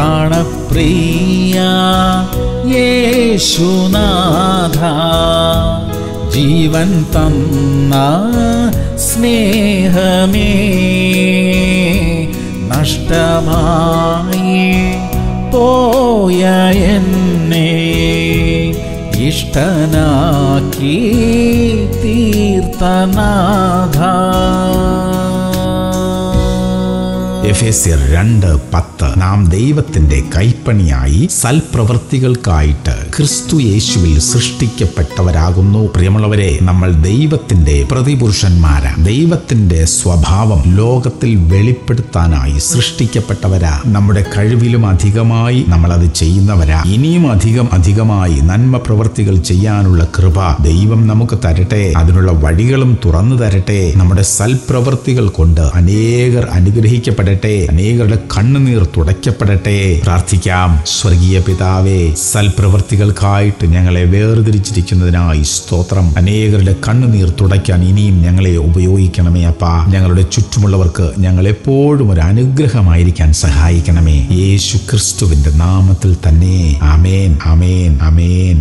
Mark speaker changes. Speaker 1: प्राणप्रिया येशुनाधा जीवन्तं न स्नेहमे नष्टमाये पोयन्ने इष्टना तीर्थनाधा
Speaker 2: എഫേസ്യർ രണ്ട് പത്ത് നാം ദൈവത്തിന്റെ കൈപ്പണിയായി സൽപ്രവൃത്തികൾക്കായിട്ട് ക്രിസ്തു യേശുവിൽ സൃഷ്ടിക്കപ്പെട്ടവരാകുന്നു പ്രിയമുള്ളവരെ നമ്മൾ ദൈവത്തിന്റെ പ്രതിപുരുഷന്മാരാ ദൈവത്തിന്റെ സ്വഭാവം ലോകത്തിൽ വെളിപ്പെടുത്താനായി സൃഷ്ടിക്കപ്പെട്ടവരാ നമ്മുടെ കഴിവിലും അധികമായി നമ്മൾ അത് ചെയ്യുന്നവരാ ഇനിയും അധികം അധികമായി നന്മ പ്രവൃത്തികൾ ചെയ്യാനുള്ള കൃപ ദൈവം നമുക്ക് തരട്ടെ അതിനുള്ള വഴികളും തുറന്നു തരട്ടെ നമ്മുടെ സൽപ്രവൃത്തികൾ കൊണ്ട് അനേകർ അനുഗ്രഹിക്കപ്പെട്ട തുടയ്ക്കപ്പെടട്ടെ അനേകരുടെ കണ്ണുനീർ തുടയ്ക്കപ്പെടട്ടെ പ്രാർത്ഥിക്കാം സ്വർഗീയ പിതാവേ സൽപ്രവൃത്തികൾക്കായിട്ട് ഞങ്ങളെ വേർതിരിച്ചിരിക്കുന്നതിനായി സ്തോത്രം അനേകരുടെ കണ്ണുനീർ തുടയ്ക്കാൻ ഇനിയും ഞങ്ങളെ ഉപയോഗിക്കണമേ അപ്പാ ഞങ്ങളുടെ ചുറ്റുമുള്ളവർക്ക് ഞങ്ങൾ എപ്പോഴും ഒരു അനുഗ്രഹമായിരിക്കാൻ സഹായിക്കണമേ യേശു ക്രിസ്തുവിന്റെ നാമത്തിൽ തന്നെ അമേൻ അമേൻ അമേൻ